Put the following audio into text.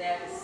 that is